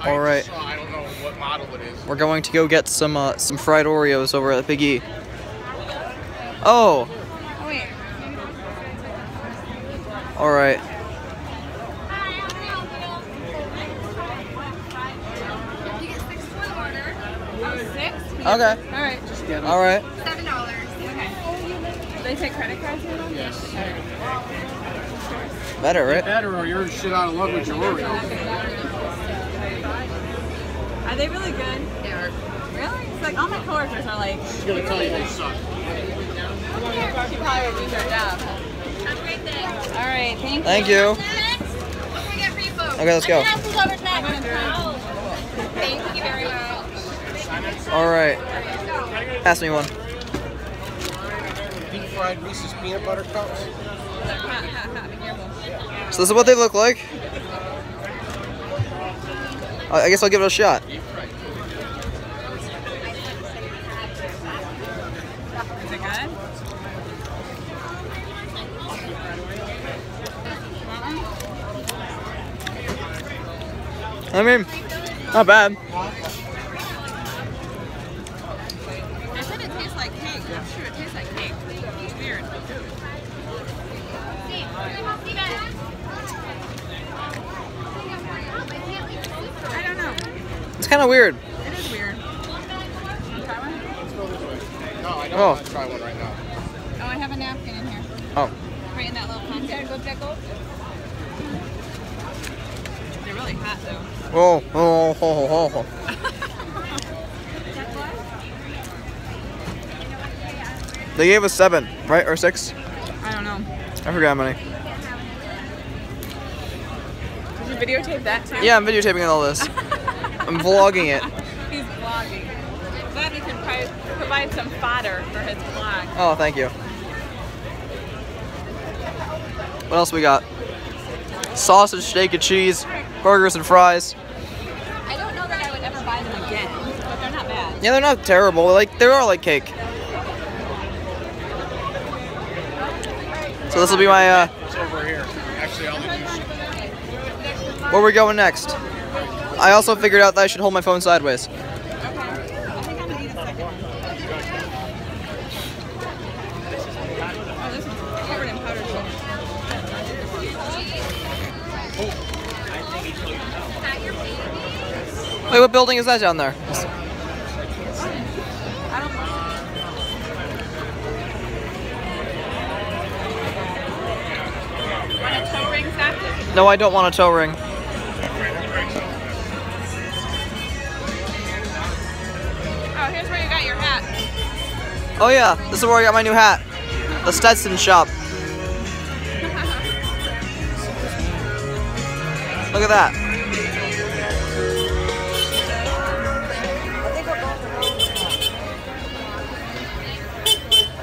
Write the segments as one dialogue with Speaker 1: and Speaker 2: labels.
Speaker 1: I
Speaker 2: All right.
Speaker 1: saw- I don't know what model it is.
Speaker 2: We're going to go get some uh, some fried Oreos over at Big E. Oh,
Speaker 3: wait.
Speaker 2: all right.
Speaker 4: You get six to an order.
Speaker 3: Six?
Speaker 2: Okay.
Speaker 3: All right.
Speaker 2: All right.
Speaker 4: Seven dollars.
Speaker 3: Okay. Do they take credit cards here?
Speaker 1: Yes.
Speaker 2: Better, right?
Speaker 1: Better or you're shit out of luck with your Oreo.
Speaker 3: Are they really good?
Speaker 4: They are.
Speaker 3: Really? It's like all my coworkers are like,
Speaker 1: She's gonna tell you they suck.
Speaker 3: she probably would lose her job.
Speaker 4: Have a great day.
Speaker 3: All right, thank you.
Speaker 2: Thank you.
Speaker 4: Next, what can we get for you?
Speaker 2: Okay, let's go.
Speaker 4: Over. Oh. Thank you very much.
Speaker 2: All right. Pass me one.
Speaker 1: Deep fried Reese's peanut butter cups.
Speaker 2: So this is what they look like. I I guess I'll give it a shot.
Speaker 3: Is it good?
Speaker 2: I mean, not bad.
Speaker 3: They said it tastes like cake. I'm sure it tastes like cake. It's weird. I don't know.
Speaker 2: It's kind of weird.
Speaker 3: It is weird. Wanna try one?
Speaker 1: No, I don't
Speaker 2: Oh.
Speaker 1: want to try one right now.
Speaker 3: Oh, I have a napkin in here.
Speaker 2: Oh.
Speaker 3: Right in that little pocket. Go check. They're really hot though.
Speaker 2: Oh, oh, oh, oh, oh. They gave us seven, right? Or six?
Speaker 3: I don't know.
Speaker 2: I forgot how many.
Speaker 3: Did you videotape that too?
Speaker 2: Yeah, I'm videotaping all this. I'm vlogging it.
Speaker 3: He's vlogging. Glad we can pri- provide some fodder for his vlog.
Speaker 2: Oh, thank you. What else we got? Sausage, steak, and cheese, burgers and fries.
Speaker 3: I don't know that I would ever buy them again, but they're not bad.
Speaker 2: Yeah, they're not terrible. Like they are like cake. So this will be my. Uh,
Speaker 1: It's over here. Actually, I'll let you see.
Speaker 2: where we going next? I also figured out that I should hold my phone sideways. Wait, what building is that down there? No, I don't want a toe ring.
Speaker 3: Oh
Speaker 2: yeah, this is where I got my new hat. The Stetson shop. Look at that.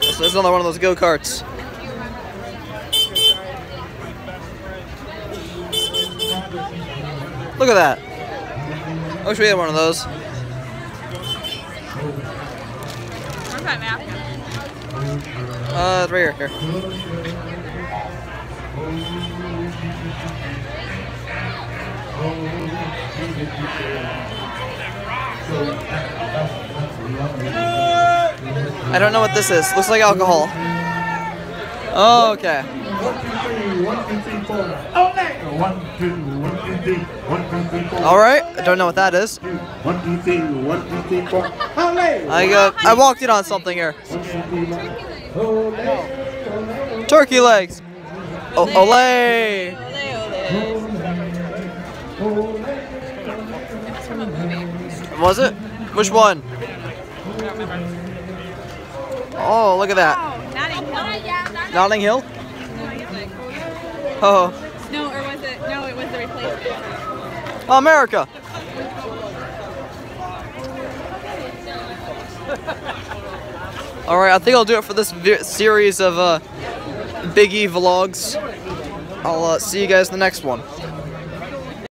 Speaker 2: This is another one of those go-karts. Look at that. I wish we had one of those.
Speaker 3: That napkin?
Speaker 2: Uh, it's right. Here. I don't know what this is. Looks like alcohol. Oh, okay.
Speaker 5: One, two, one, two, three, one, two, three, four.
Speaker 2: All right. I don't know what that is.
Speaker 5: One, two, three, one, two, three, four. Ole!
Speaker 2: I got. I walked in on something here.
Speaker 5: One, two, three, one. Ole!
Speaker 2: Turkey legs. O- Olay. Was it? Which one? Oh, look at that.
Speaker 3: Oh, Notting Hill.
Speaker 2: Notting Hill?
Speaker 3: No, I guess like-
Speaker 2: Oh,
Speaker 3: No, or was it? No, it was the replacement.
Speaker 2: America. All right, I think I'll do it for this series of uh, Big E vlogs. I'll uh, see you guys in the next one.